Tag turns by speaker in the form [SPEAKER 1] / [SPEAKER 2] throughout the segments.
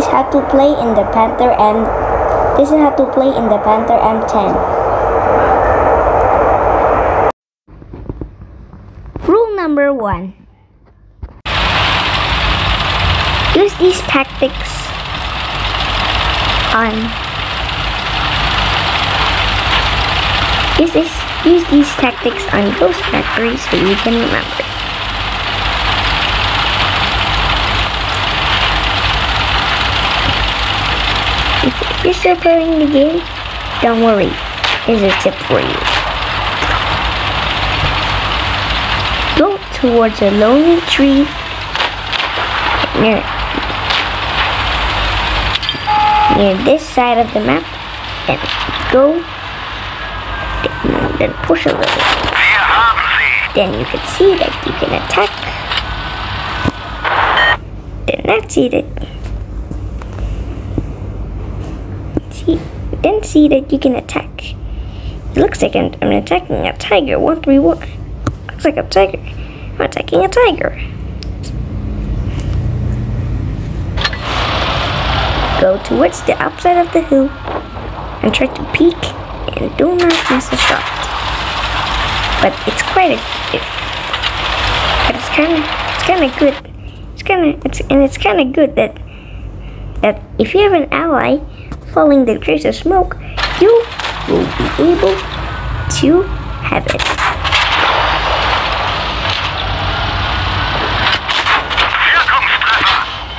[SPEAKER 1] is how to play in the Panther M. This is how to play in the Panther M10. Rule number one. Use these tactics on use this use these tactics on Ghost Factory so you can remember. You're still playing the game, don't worry. Here's a tip for you. Go towards a lonely tree near near this side of the map and go then push a little. Then you can see that you can attack. Then that's it. See, then see that you can attack. It looks like I'm, I'm attacking a tiger. One three one. Looks like a tiger. I'm attacking a tiger. Go towards the outside of the hill and try to peek and do not miss a shot. But it's quite a it, but it's kinda it's kinda good. It's kinda it's and it's kinda good that that if you have an ally following the trace of smoke, you will be able to have it.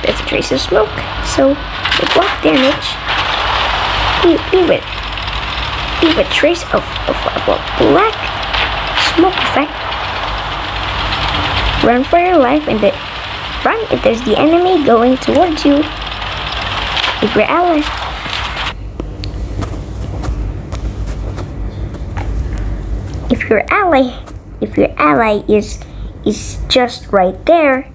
[SPEAKER 1] There's a trace of smoke, so the block damage leave, leave it leave a trace of, of, of a black smoke effect. Run for your life and the run if there's the enemy going towards you. If your ally your ally if your ally is is just right there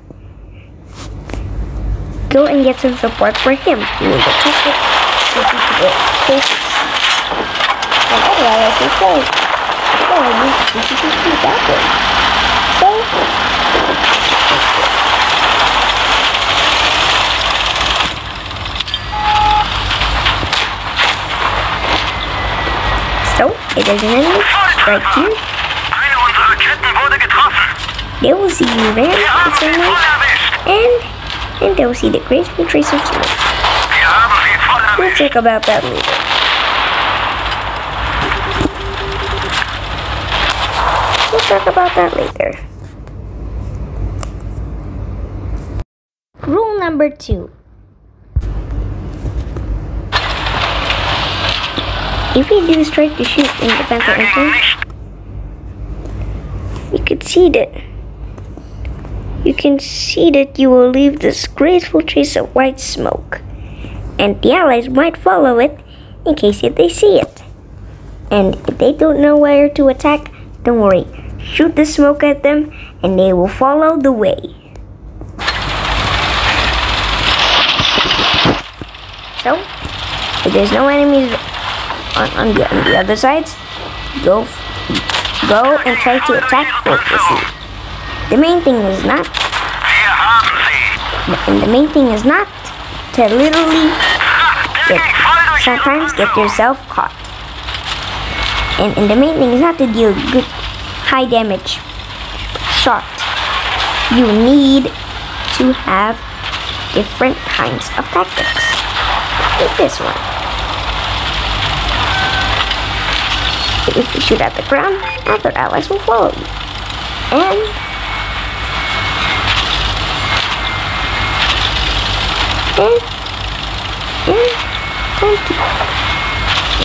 [SPEAKER 1] go and get some support for him. You will protect it with the cases and as you say so I need to that way so so it is right here they will see you
[SPEAKER 2] haben
[SPEAKER 1] the same way and and they will see the graceful trace of smoke
[SPEAKER 2] Wir haben sie voll
[SPEAKER 1] We'll talk about that later. We'll talk about that later. Rule number two. If you do strike the shoot in the Panther
[SPEAKER 2] Er
[SPEAKER 1] entrance, you could see that you can see that you will leave this graceful trace of white smoke. And the allies might follow it in case if they see it. And if they don't know where to attack don't worry. Shoot the smoke at them and they will follow the way. So if there's no enemies on, on, the, on the other sides go go and try to attack focusly the main thing is not
[SPEAKER 2] Wir haben sie.
[SPEAKER 1] and the main thing is not to literally get,
[SPEAKER 2] ging voll durch die
[SPEAKER 1] sometimes get yourself caught. And, and the main thing is not to deal good high damage shot. You need to have different kinds of tactics. Like this one. If you shoot at the ground, other allies will follow you. And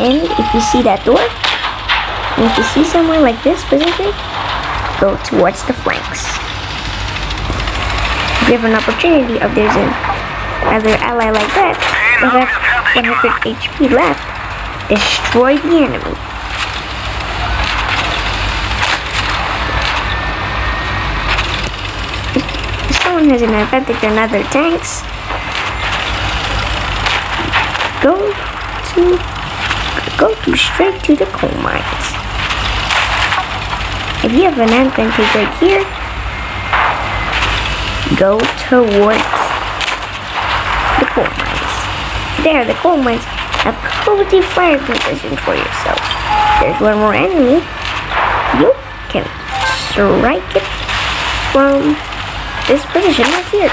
[SPEAKER 1] and if you see that door and if you see somewhere like this position go towards the flanks. Have an opportunity of there's an other ally like that that have 100 HP left destroy the enemy. If someone has an advantage on other tanks go to go to straight to the coal mines. If you have an advantage right here, go towards the coal mines. there, the coal mines have cozy fire position for yourself. There's one more enemy. You can strike it from this position right here.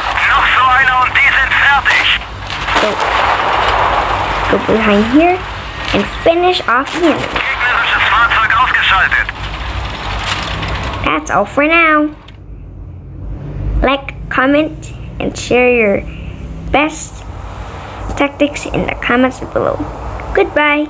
[SPEAKER 2] So
[SPEAKER 1] go behind here and finish off the enemy. That's all for now. Like, comment, and share your best tactics in the comments below. Goodbye.